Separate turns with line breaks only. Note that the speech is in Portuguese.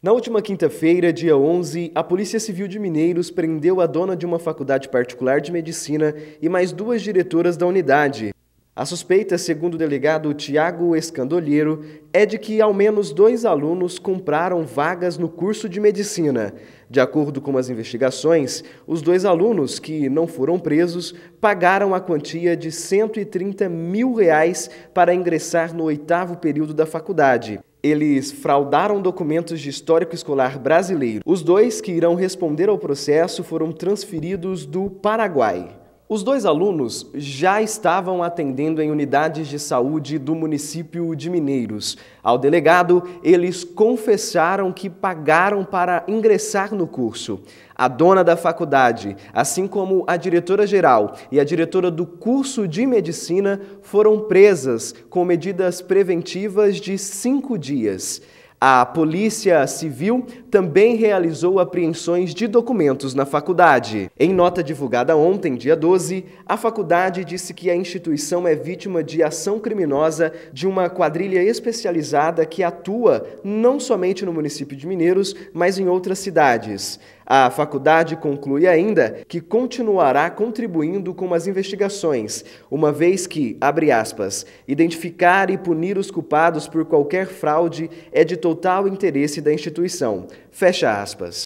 Na última quinta-feira, dia 11, a Polícia Civil de Mineiros prendeu a dona de uma faculdade particular de medicina e mais duas diretoras da unidade. A suspeita, segundo o delegado Tiago Escandolheiro, é de que ao menos dois alunos compraram vagas no curso de medicina. De acordo com as investigações, os dois alunos, que não foram presos, pagaram a quantia de 130 mil reais para ingressar no oitavo período da faculdade. Eles fraudaram documentos de histórico escolar brasileiro. Os dois que irão responder ao processo foram transferidos do Paraguai. Os dois alunos já estavam atendendo em unidades de saúde do município de Mineiros. Ao delegado, eles confessaram que pagaram para ingressar no curso. A dona da faculdade, assim como a diretora-geral e a diretora do curso de medicina, foram presas com medidas preventivas de cinco dias. A Polícia Civil também realizou apreensões de documentos na faculdade. Em nota divulgada ontem, dia 12, a faculdade disse que a instituição é vítima de ação criminosa de uma quadrilha especializada que atua não somente no município de Mineiros, mas em outras cidades. A faculdade conclui ainda que continuará contribuindo com as investigações, uma vez que, abre aspas, identificar e punir os culpados por qualquer fraude é de total interesse da instituição. Fecha aspas.